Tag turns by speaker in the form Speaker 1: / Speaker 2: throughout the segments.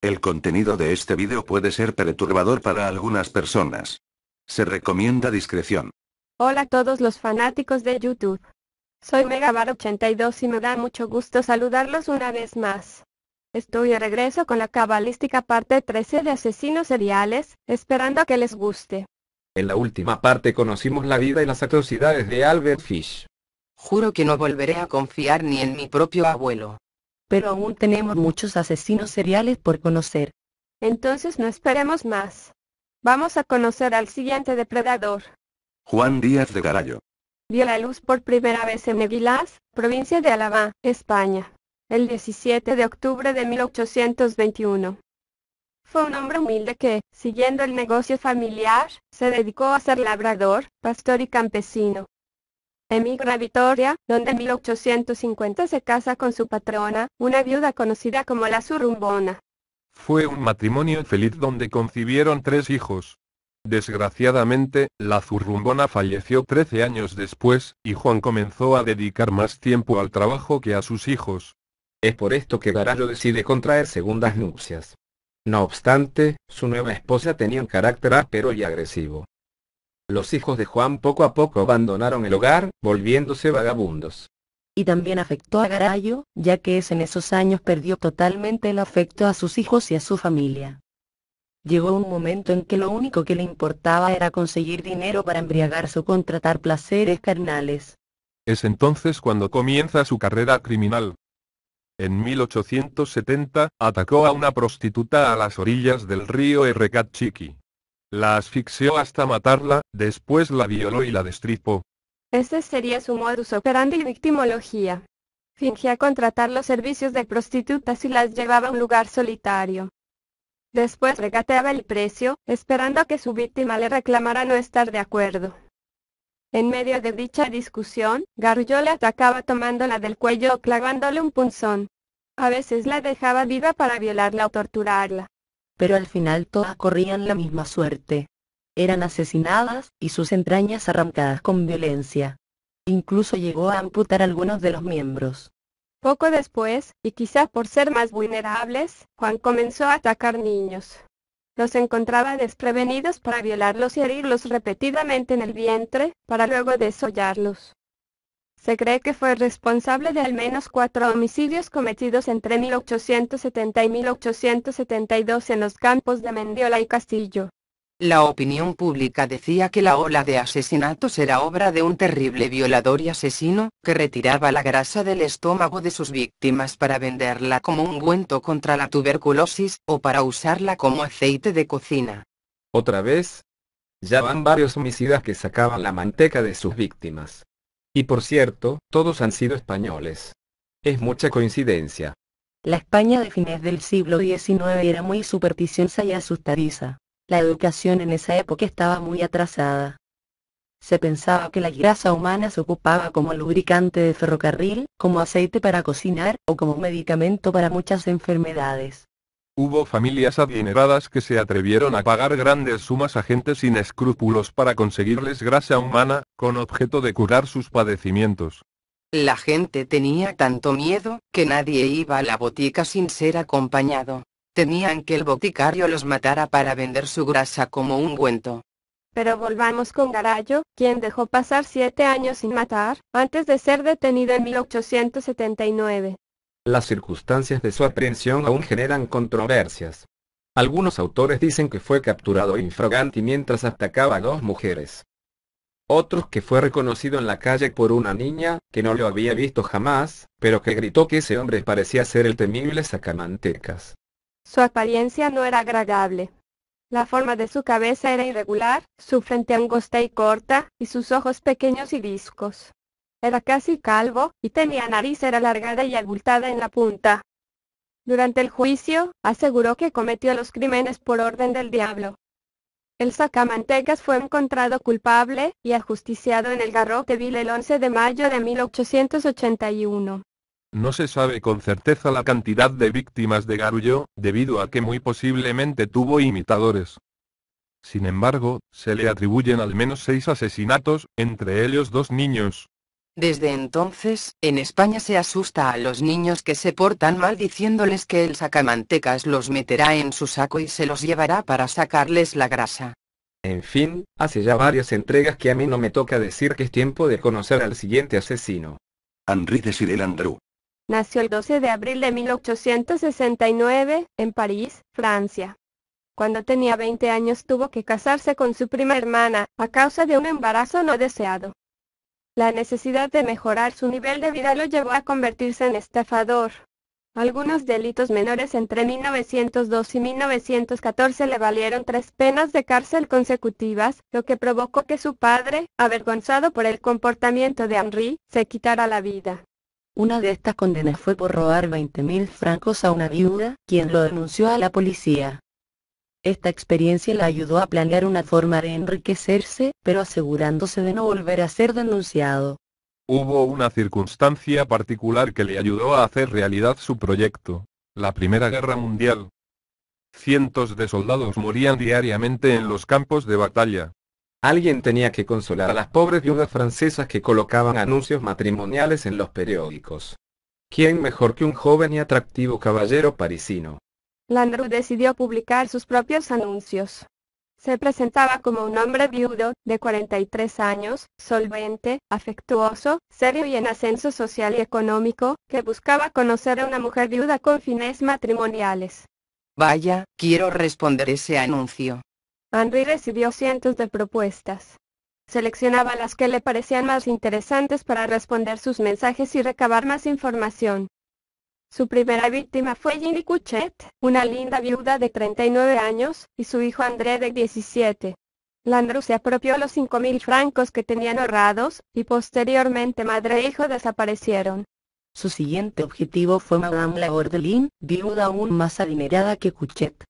Speaker 1: El contenido de este vídeo puede ser perturbador para algunas personas. Se recomienda discreción.
Speaker 2: Hola a todos los fanáticos de YouTube. Soy Megabar82 y me da mucho gusto saludarlos una vez más. Estoy de regreso con la cabalística parte 13 de Asesinos Seriales, esperando a que les guste.
Speaker 3: En la última parte conocimos la vida y las atrocidades de Albert Fish.
Speaker 4: Juro que no volveré a confiar ni en mi propio abuelo.
Speaker 5: Pero aún tenemos muchos asesinos seriales por conocer.
Speaker 2: Entonces no esperemos más. Vamos a conocer al siguiente depredador.
Speaker 1: Juan Díaz de Garallo.
Speaker 2: Vio la luz por primera vez en Eguilás, provincia de Álava, España, el 17 de octubre de 1821. Fue un hombre humilde que, siguiendo el negocio familiar, se dedicó a ser labrador, pastor y campesino. Emigra a Vitoria, donde en 1850 se casa con su patrona, una viuda conocida como la Surrumbona.
Speaker 6: Fue un matrimonio feliz donde concibieron tres hijos. Desgraciadamente, la zurrumbona falleció 13 años después, y Juan comenzó a dedicar más tiempo al trabajo que a sus hijos.
Speaker 3: Es por esto que Garallo decide contraer segundas nupcias. No obstante, su nueva esposa tenía un carácter áspero y agresivo. Los hijos de Juan poco a poco abandonaron el hogar, volviéndose vagabundos.
Speaker 5: Y también afectó a Garallo, ya que es en esos años perdió totalmente el afecto a sus hijos y a su familia. Llegó un momento en que lo único que le importaba era conseguir dinero para embriagarse o contratar placeres carnales.
Speaker 6: Es entonces cuando comienza su carrera criminal. En 1870, atacó a una prostituta a las orillas del río Errecatchiqui. La asfixió hasta matarla, después la violó y la destripó.
Speaker 2: Este sería su modus operandi y victimología. Fingía contratar los servicios de prostitutas y las llevaba a un lugar solitario. Después regateaba el precio, esperando a que su víctima le reclamara no estar de acuerdo. En medio de dicha discusión, Garullo le atacaba tomándola del cuello o clavándole un punzón. A veces la dejaba viva para violarla o torturarla
Speaker 5: pero al final todas corrían la misma suerte. Eran asesinadas, y sus entrañas arrancadas con violencia. Incluso llegó a amputar algunos de los miembros.
Speaker 2: Poco después, y quizás por ser más vulnerables, Juan comenzó a atacar niños. Los encontraba desprevenidos para violarlos y herirlos repetidamente en el vientre, para luego desollarlos. Se cree que fue responsable de al menos cuatro homicidios cometidos entre 1870 y 1872 en los campos de Mendiola y Castillo.
Speaker 4: La opinión pública decía que la ola de asesinatos era obra de un terrible violador y asesino, que retiraba la grasa del estómago de sus víctimas para venderla como ungüento contra la tuberculosis, o para usarla como aceite de cocina.
Speaker 3: Otra vez, ya van varios homicidas que sacaban la manteca de sus víctimas. Y por cierto, todos han sido españoles. Es mucha coincidencia.
Speaker 5: La España de fines del siglo XIX era muy supersticiosa y asustadiza. La educación en esa época estaba muy atrasada. Se pensaba que la grasa humana se ocupaba como lubricante de ferrocarril, como aceite para cocinar, o como medicamento para muchas enfermedades.
Speaker 6: Hubo familias adineradas que se atrevieron a pagar grandes sumas a gente sin escrúpulos para conseguirles grasa humana, con objeto de curar sus padecimientos.
Speaker 4: La gente tenía tanto miedo, que nadie iba a la botica sin ser acompañado. Temían que el boticario los matara para vender su grasa como un ungüento.
Speaker 2: Pero volvamos con Garallo, quien dejó pasar siete años sin matar, antes de ser detenido en 1879.
Speaker 3: Las circunstancias de su aprehensión aún generan controversias. Algunos autores dicen que fue capturado infraganti mientras atacaba a dos mujeres. Otros que fue reconocido en la calle por una niña, que no lo había visto jamás, pero que gritó que ese hombre parecía ser el temible sacamantecas.
Speaker 2: Su apariencia no era agradable. La forma de su cabeza era irregular, su frente angosta y corta, y sus ojos pequeños y viscos. Era casi calvo, y tenía nariz alargada y abultada en la punta. Durante el juicio, aseguró que cometió los crímenes por orden del diablo. El sacamantecas fue encontrado culpable, y ajusticiado en el garrote vil el 11 de mayo de 1881.
Speaker 6: No se sabe con certeza la cantidad de víctimas de Garullo, debido a que muy posiblemente tuvo imitadores. Sin embargo, se le atribuyen al menos seis asesinatos, entre ellos dos niños.
Speaker 4: Desde entonces, en España se asusta a los niños que se portan mal diciéndoles que el sacamantecas los meterá en su saco y se los llevará para sacarles la grasa.
Speaker 3: En fin, hace ya varias entregas que a mí no me toca decir que es tiempo de conocer al siguiente asesino.
Speaker 1: Henri Desiré Landru.
Speaker 2: Nació el 12 de abril de 1869, en París, Francia. Cuando tenía 20 años tuvo que casarse con su prima hermana, a causa de un embarazo no deseado. La necesidad de mejorar su nivel de vida lo llevó a convertirse en estafador. Algunos delitos menores entre 1902 y 1914 le valieron tres penas de cárcel consecutivas, lo que provocó que su padre, avergonzado por el comportamiento de Henri, se quitara la vida.
Speaker 5: Una de estas condenas fue por robar 20.000 francos a una viuda, quien lo denunció a la policía. Esta experiencia le ayudó a planear una forma de enriquecerse, pero asegurándose de no volver a ser denunciado.
Speaker 6: Hubo una circunstancia particular que le ayudó a hacer realidad su proyecto, la Primera Guerra Mundial. Cientos de soldados morían diariamente en los campos de batalla.
Speaker 3: Alguien tenía que consolar a las pobres viudas francesas que colocaban anuncios matrimoniales en los periódicos. ¿Quién mejor que un joven y atractivo caballero parisino?
Speaker 2: Landru decidió publicar sus propios anuncios. Se presentaba como un hombre viudo, de 43 años, solvente, afectuoso, serio y en ascenso social y económico, que buscaba conocer a una mujer viuda con fines matrimoniales.
Speaker 4: Vaya, quiero responder ese anuncio.
Speaker 2: Henry recibió cientos de propuestas. Seleccionaba las que le parecían más interesantes para responder sus mensajes y recabar más información. Su primera víctima fue Ginny Cuchet, una linda viuda de 39 años, y su hijo André de 17. Landru se apropió los 5.000 francos que tenían ahorrados, y posteriormente madre e hijo desaparecieron.
Speaker 5: Su siguiente objetivo fue Madame Labordelin, viuda aún más adinerada que Cuchet.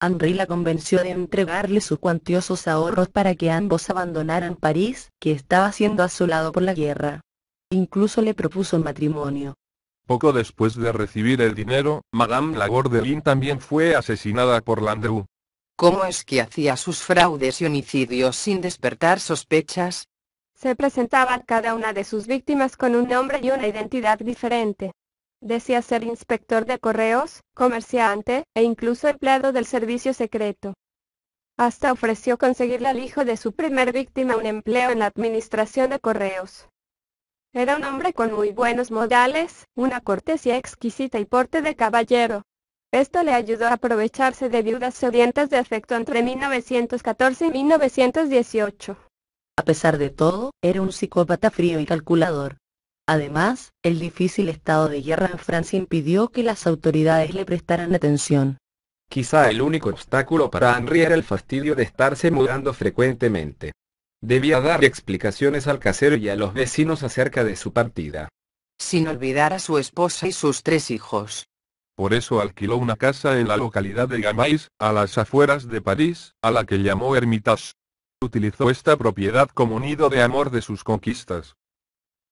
Speaker 5: Henri la convenció de entregarle sus cuantiosos ahorros para que ambos abandonaran París, que estaba siendo asolado por la guerra. Incluso le propuso matrimonio.
Speaker 6: Poco después de recibir el dinero, Madame Labordelin también fue asesinada por Landru.
Speaker 4: ¿Cómo es que hacía sus fraudes y homicidios sin despertar sospechas?
Speaker 2: Se presentaba cada una de sus víctimas con un nombre y una identidad diferente. Decía ser inspector de correos, comerciante, e incluso empleado del servicio secreto. Hasta ofreció conseguirle al hijo de su primer víctima un empleo en la administración de correos. Era un hombre con muy buenos modales, una cortesía exquisita y porte de caballero. Esto le ayudó a aprovecharse de viudas sedientas de afecto entre 1914 y 1918.
Speaker 5: A pesar de todo, era un psicópata frío y calculador. Además, el difícil estado de guerra en Francia impidió que las autoridades le prestaran atención.
Speaker 3: Quizá el único obstáculo para Henri era el fastidio de estarse mudando frecuentemente. Debía dar explicaciones al casero y a los vecinos acerca de su partida.
Speaker 4: Sin olvidar a su esposa y sus tres hijos.
Speaker 6: Por eso alquiló una casa en la localidad de Gamais, a las afueras de París, a la que llamó Hermitage. Utilizó esta propiedad como nido de amor de sus conquistas.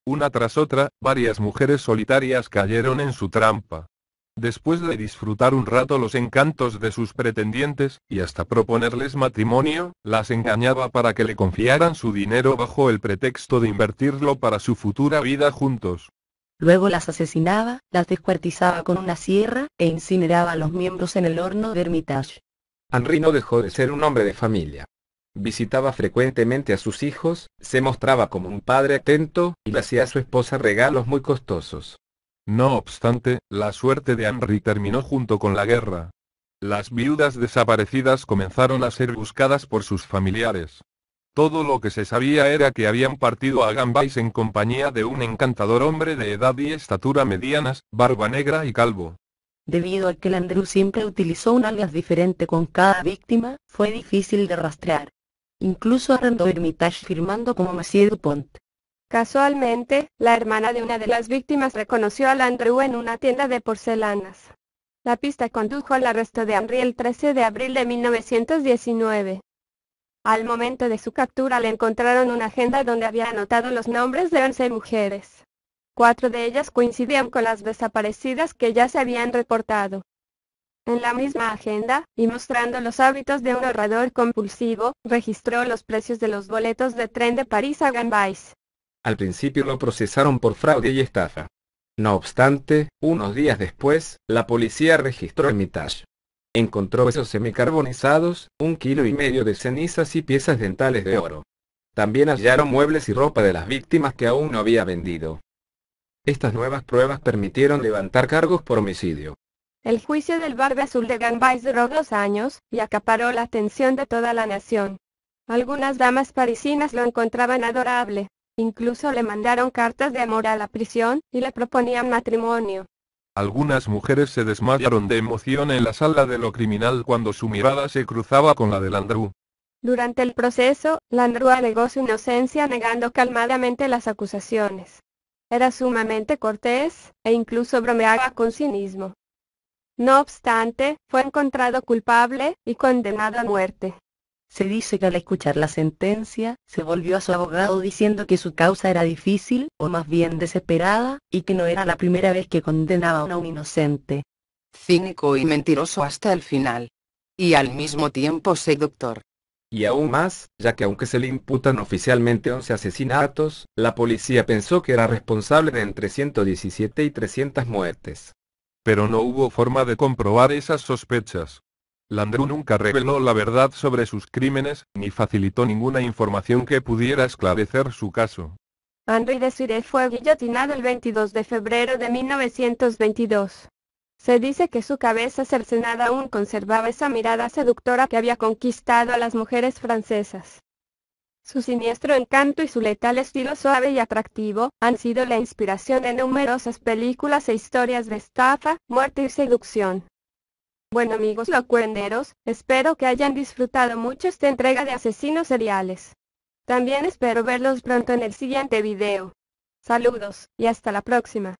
Speaker 6: Una tras otra, varias mujeres solitarias cayeron en su trampa. Después de disfrutar un rato los encantos de sus pretendientes, y hasta proponerles matrimonio, las engañaba para que le confiaran su dinero bajo el pretexto de invertirlo para su futura vida juntos.
Speaker 5: Luego las asesinaba, las descuartizaba con una sierra, e incineraba a los miembros en el horno de Hermitage.
Speaker 3: Henri no dejó de ser un hombre de familia. Visitaba frecuentemente a sus hijos, se mostraba como un padre atento, y le hacía a su esposa regalos muy costosos.
Speaker 6: No obstante, la suerte de Henry terminó junto con la guerra. Las viudas desaparecidas comenzaron a ser buscadas por sus familiares. Todo lo que se sabía era que habían partido a Gambais en compañía de un encantador hombre de edad y estatura medianas, barba negra y calvo.
Speaker 5: Debido a que Landru siempre utilizó un alias diferente con cada víctima, fue difícil de rastrear. Incluso arrendó Hermitage firmando como Monsieur Dupont.
Speaker 2: Casualmente, la hermana de una de las víctimas reconoció a Landru en una tienda de porcelanas. La pista condujo al arresto de Henry el 13 de abril de 1919. Al momento de su captura le encontraron una agenda donde había anotado los nombres de 11 mujeres. Cuatro de ellas coincidían con las desaparecidas que ya se habían reportado. En la misma agenda, y mostrando los hábitos de un ahorrador compulsivo, registró los precios de los boletos de tren de París a Gambais.
Speaker 3: Al principio lo procesaron por fraude y estafa. No obstante, unos días después, la policía registró el mitage. Encontró huesos semicarbonizados, un kilo y medio de cenizas y piezas dentales de oro. También hallaron muebles y ropa de las víctimas que aún no había vendido. Estas nuevas pruebas permitieron levantar cargos por homicidio.
Speaker 2: El juicio del barbe azul de Gambais duró dos años, y acaparó la atención de toda la nación. Algunas damas parisinas lo encontraban adorable, incluso le mandaron cartas de amor a la prisión, y le proponían matrimonio.
Speaker 6: Algunas mujeres se desmayaron de emoción en la sala de lo criminal cuando su mirada se cruzaba con la de Landru.
Speaker 2: Durante el proceso, Landru alegó su inocencia negando calmadamente las acusaciones. Era sumamente cortés, e incluso bromeaba con cinismo. No obstante, fue encontrado culpable y condenado a muerte.
Speaker 5: Se dice que al escuchar la sentencia, se volvió a su abogado diciendo que su causa era difícil, o más bien desesperada, y que no era la primera vez que condenaba a un inocente.
Speaker 4: Cínico y mentiroso hasta el final. Y al mismo tiempo seductor.
Speaker 3: Y aún más, ya que aunque se le imputan oficialmente 11 asesinatos, la policía pensó que era responsable de entre 117 y 300 muertes
Speaker 6: pero no hubo forma de comprobar esas sospechas. Landru nunca reveló la verdad sobre sus crímenes, ni facilitó ninguna información que pudiera esclarecer su caso.
Speaker 2: Henri Desiré fue guillotinado el 22 de febrero de 1922. Se dice que su cabeza cercenada aún conservaba esa mirada seductora que había conquistado a las mujeres francesas. Su siniestro encanto y su letal estilo suave y atractivo han sido la inspiración de numerosas películas e historias de estafa, muerte y seducción. Bueno amigos locuenderos, espero que hayan disfrutado mucho esta entrega de asesinos seriales. También espero verlos pronto en el siguiente video. Saludos, y hasta la próxima.